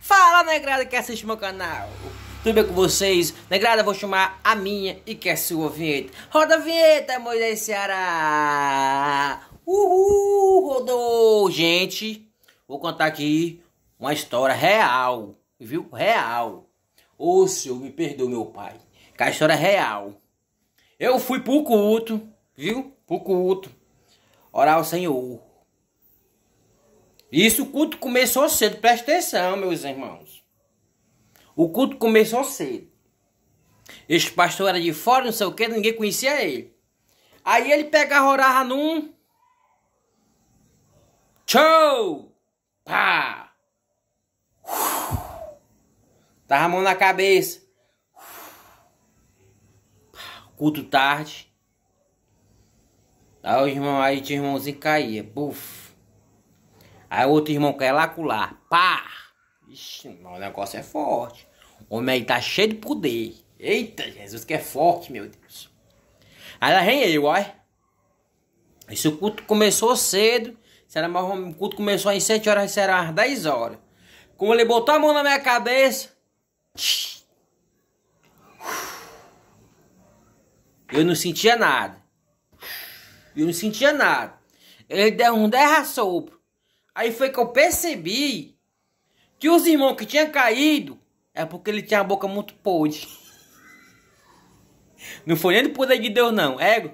Fala, negrada que assiste meu canal. Tudo bem com vocês? Negrada, vou chamar a minha e que é sua vinheta. Roda a vinheta, Moisés Ceará. Uhul, rodou. Gente, vou contar aqui uma história real, viu? Real. Ô, senhor, me perdoe, meu pai. Que a história é real. Eu fui pro culto, viu? Pro culto. Orar ao Senhor. Isso o culto começou cedo, presta atenção, meus irmãos. O culto começou cedo. Este pastor era de fora, não sei o que, ninguém conhecia ele. Aí ele pegava, orava num. Tchau! Pá! Tava a mão na cabeça. Culto tarde. Aí o irmão, aí tinha irmãozinho caía. Buf. Aí outro irmão quer lá colar. Pá! Ixi, o negócio é forte. O homem aí tá cheio de poder. Eita, Jesus que é forte, meu Deus. Aí lá vem eu, ó. Esse culto começou cedo. Será mais, o culto começou às 7 horas, será às 10 horas. Como ele botou a mão na minha cabeça. Eu não sentia nada. Eu não sentia nada. Ele deu um derra sopro. Aí foi que eu percebi que os irmãos que tinham caído é porque ele tinha a boca muito podre. Não foi nem do poder de Deus, não. Ego.